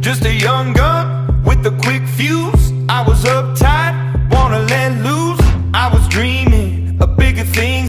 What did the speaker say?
Just a young gun with a quick fuse. I was uptight, wanna let loose. I was dreaming.